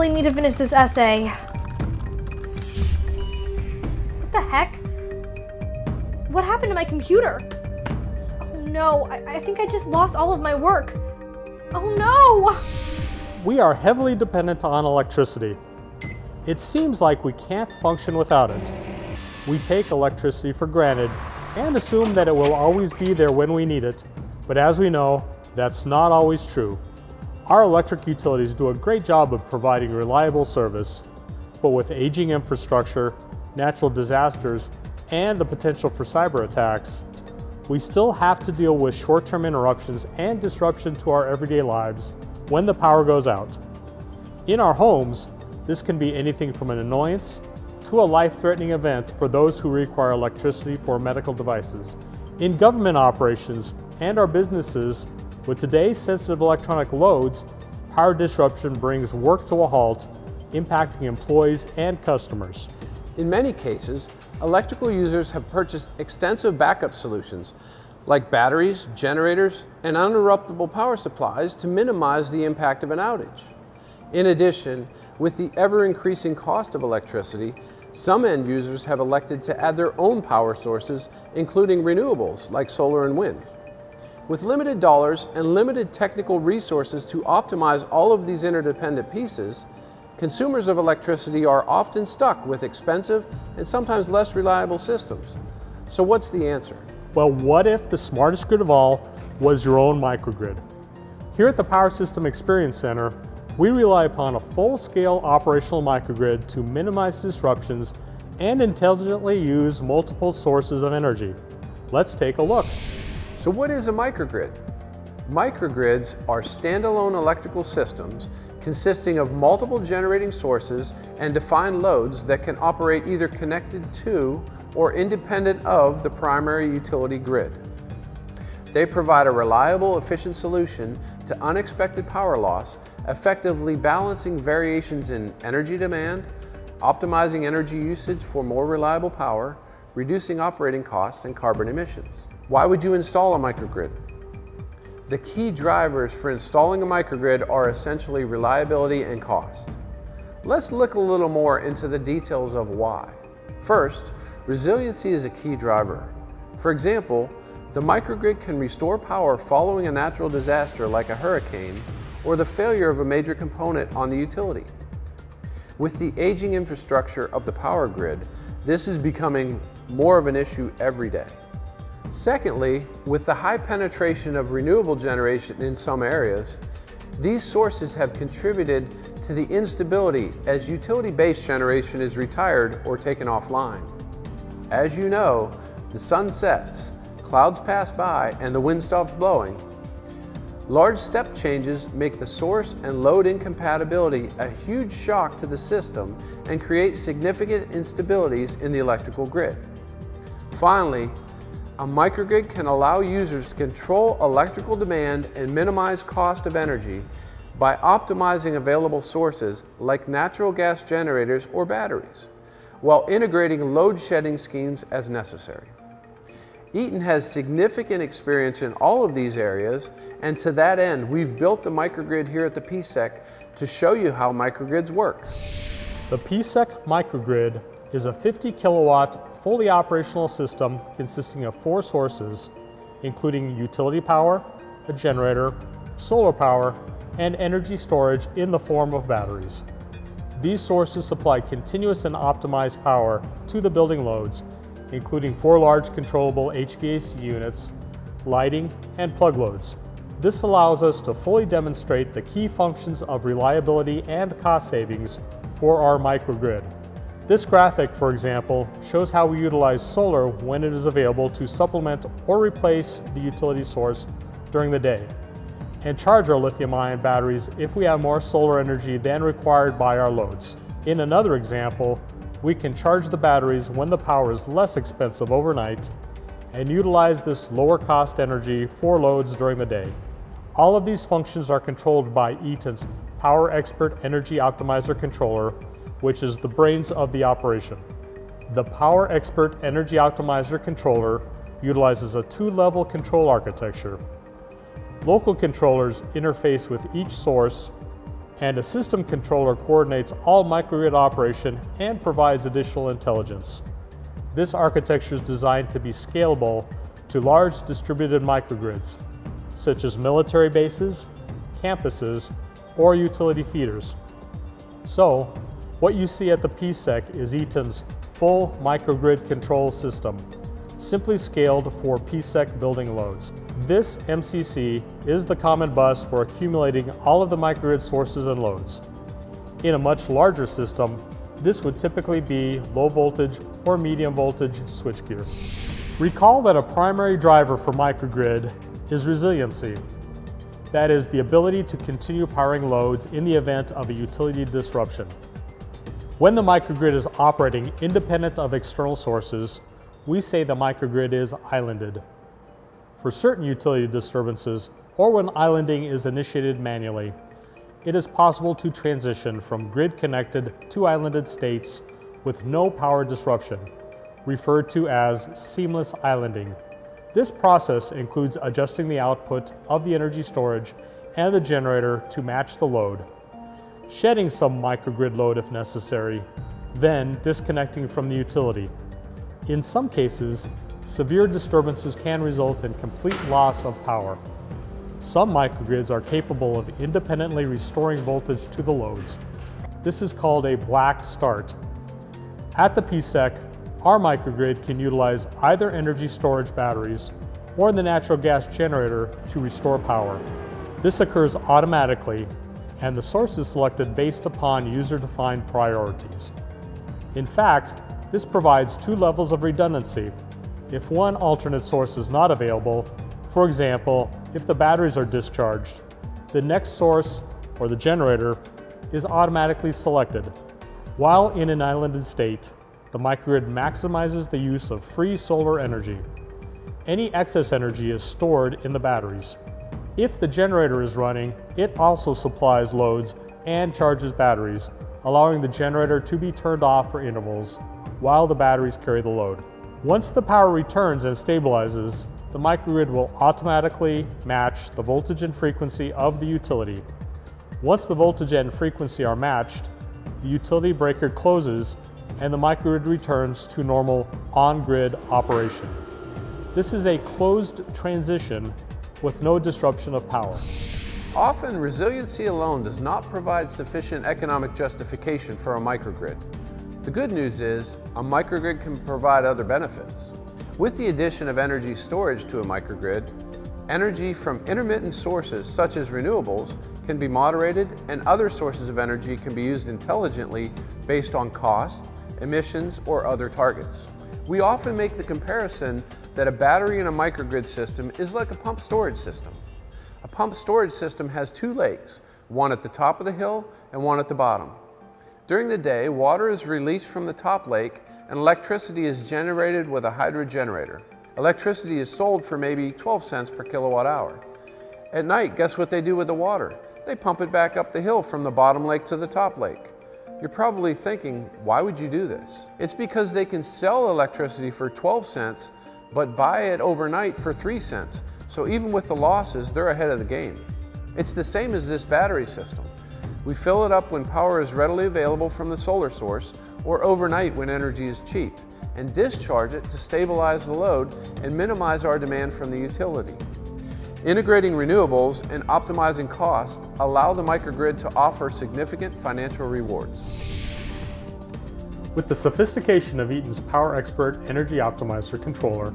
Really need to finish this essay. What the heck? What happened to my computer? Oh no, I, I think I just lost all of my work. Oh no! We are heavily dependent on electricity. It seems like we can't function without it. We take electricity for granted and assume that it will always be there when we need it, but as we know, that's not always true. Our electric utilities do a great job of providing reliable service, but with aging infrastructure, natural disasters, and the potential for cyber attacks, we still have to deal with short-term interruptions and disruption to our everyday lives when the power goes out. In our homes, this can be anything from an annoyance to a life-threatening event for those who require electricity for medical devices. In government operations and our businesses, with today's sensitive electronic loads, power disruption brings work to a halt, impacting employees and customers. In many cases, electrical users have purchased extensive backup solutions like batteries, generators, and uninterruptible power supplies to minimize the impact of an outage. In addition, with the ever-increasing cost of electricity, some end users have elected to add their own power sources, including renewables like solar and wind. With limited dollars and limited technical resources to optimize all of these interdependent pieces, consumers of electricity are often stuck with expensive and sometimes less reliable systems. So what's the answer? Well, what if the smartest grid of all was your own microgrid? Here at the Power System Experience Center, we rely upon a full-scale operational microgrid to minimize disruptions and intelligently use multiple sources of energy. Let's take a look. So what is a microgrid? Microgrids are standalone electrical systems consisting of multiple generating sources and defined loads that can operate either connected to or independent of the primary utility grid. They provide a reliable, efficient solution to unexpected power loss, effectively balancing variations in energy demand, optimizing energy usage for more reliable power, reducing operating costs and carbon emissions. Why would you install a microgrid? The key drivers for installing a microgrid are essentially reliability and cost. Let's look a little more into the details of why. First, resiliency is a key driver. For example, the microgrid can restore power following a natural disaster like a hurricane or the failure of a major component on the utility. With the aging infrastructure of the power grid, this is becoming more of an issue every day. Secondly, with the high penetration of renewable generation in some areas, these sources have contributed to the instability as utility-based generation is retired or taken offline. As you know, the sun sets, clouds pass by, and the wind stops blowing. Large step changes make the source and load incompatibility a huge shock to the system and create significant instabilities in the electrical grid. Finally, a microgrid can allow users to control electrical demand and minimize cost of energy by optimizing available sources like natural gas generators or batteries, while integrating load shedding schemes as necessary. Eaton has significant experience in all of these areas, and to that end, we've built the microgrid here at the PSEC to show you how microgrids work. The PSEC microgrid is a 50 kilowatt fully operational system consisting of four sources, including utility power, a generator, solar power, and energy storage in the form of batteries. These sources supply continuous and optimized power to the building loads, including four large controllable HVAC units, lighting, and plug loads. This allows us to fully demonstrate the key functions of reliability and cost savings for our microgrid. This graphic, for example, shows how we utilize solar when it is available to supplement or replace the utility source during the day, and charge our lithium-ion batteries if we have more solar energy than required by our loads. In another example, we can charge the batteries when the power is less expensive overnight and utilize this lower cost energy for loads during the day. All of these functions are controlled by Eaton's Power Xpert Energy Optimizer Controller which is the brains of the operation. The Power Xpert Energy Optimizer controller utilizes a two-level control architecture. Local controllers interface with each source and a system controller coordinates all microgrid operation and provides additional intelligence. This architecture is designed to be scalable to large distributed microgrids, such as military bases, campuses, or utility feeders. So, what you see at the PSEC is Eaton's full microgrid control system, simply scaled for PSEC building loads. This MCC is the common bus for accumulating all of the microgrid sources and loads. In a much larger system, this would typically be low voltage or medium voltage switchgear. Recall that a primary driver for microgrid is resiliency. That is the ability to continue powering loads in the event of a utility disruption. When the microgrid is operating independent of external sources, we say the microgrid is islanded. For certain utility disturbances, or when islanding is initiated manually, it is possible to transition from grid-connected to islanded states with no power disruption, referred to as seamless islanding. This process includes adjusting the output of the energy storage and the generator to match the load, shedding some microgrid load if necessary, then disconnecting from the utility. In some cases, severe disturbances can result in complete loss of power. Some microgrids are capable of independently restoring voltage to the loads. This is called a black start. At the PSEC, our microgrid can utilize either energy storage batteries or the natural gas generator to restore power. This occurs automatically and the source is selected based upon user-defined priorities. In fact, this provides two levels of redundancy. If one alternate source is not available, for example, if the batteries are discharged, the next source, or the generator, is automatically selected. While in an islanded state, the microgrid maximizes the use of free solar energy. Any excess energy is stored in the batteries. If the generator is running, it also supplies loads and charges batteries, allowing the generator to be turned off for intervals while the batteries carry the load. Once the power returns and stabilizes, the microgrid will automatically match the voltage and frequency of the utility. Once the voltage and frequency are matched, the utility breaker closes and the microgrid returns to normal on-grid operation. This is a closed transition with no disruption of power. Often, resiliency alone does not provide sufficient economic justification for a microgrid. The good news is, a microgrid can provide other benefits. With the addition of energy storage to a microgrid, energy from intermittent sources such as renewables can be moderated and other sources of energy can be used intelligently based on cost, emissions, or other targets. We often make the comparison that a battery in a microgrid system is like a pump storage system. A pump storage system has two lakes, one at the top of the hill and one at the bottom. During the day, water is released from the top lake and electricity is generated with a hydro generator. Electricity is sold for maybe 12 cents per kilowatt hour. At night, guess what they do with the water? They pump it back up the hill from the bottom lake to the top lake. You're probably thinking, why would you do this? It's because they can sell electricity for 12 cents, but buy it overnight for 3 cents. So even with the losses, they're ahead of the game. It's the same as this battery system. We fill it up when power is readily available from the solar source or overnight when energy is cheap and discharge it to stabilize the load and minimize our demand from the utility. Integrating renewables and optimizing cost allow the microgrid to offer significant financial rewards. With the sophistication of Eaton's Power Xpert Energy Optimizer controller,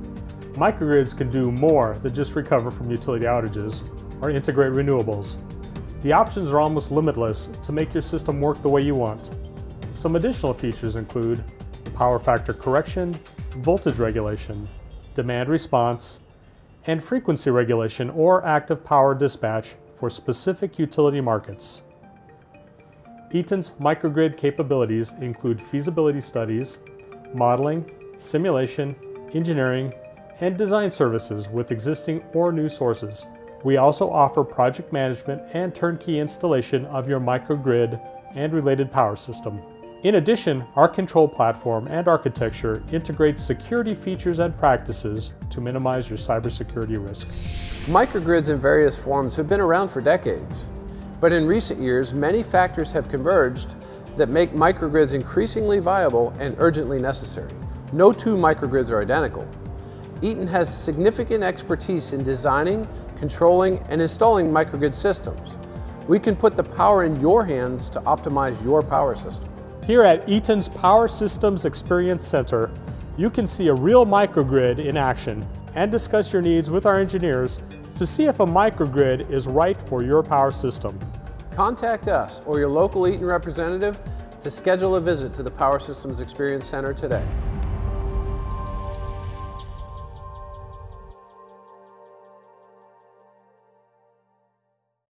microgrids can do more than just recover from utility outages or integrate renewables. The options are almost limitless to make your system work the way you want. Some additional features include power factor correction, voltage regulation, demand response, and frequency regulation or active power dispatch for specific utility markets. Eaton's microgrid capabilities include feasibility studies, modeling, simulation, engineering, and design services with existing or new sources. We also offer project management and turnkey installation of your microgrid and related power system. In addition, our control platform and architecture integrates security features and practices to minimize your cybersecurity risk. Microgrids in various forms have been around for decades. But in recent years, many factors have converged that make microgrids increasingly viable and urgently necessary. No two microgrids are identical. Eaton has significant expertise in designing, controlling, and installing microgrid systems. We can put the power in your hands to optimize your power system. Here at Eaton's Power Systems Experience Center, you can see a real microgrid in action and discuss your needs with our engineers to see if a microgrid is right for your power system. Contact us or your local Eaton representative to schedule a visit to the Power Systems Experience Center today.